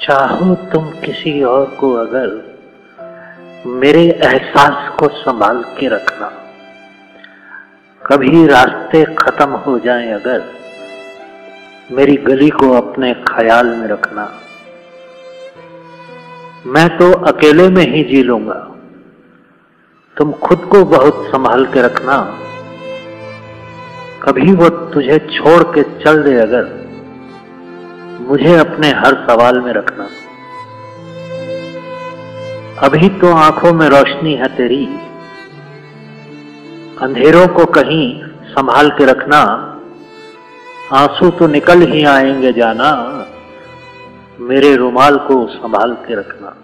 चाहो तुम किसी और को अगर मेरे एहसास को संभाल के रखना। कभी रास्ते खत्म हो जाएँ अगर मेरी गली को अपने ख्याल में रखना। मैं तो अकेले में ही जी लूँगा। तुम खुद को बहुत संभाल के रखना। कभी वो तुझे छोड़ के चल दे अगर मुझे अपने हर सवाल में रखना। अभी तो आँखों में रोशनी है तेरी। अंधेरों को कहीं संभाल के रखना। आँसू तो निकल ही आएँगे जाना। मेरे रुमाल को संभाल के रखना।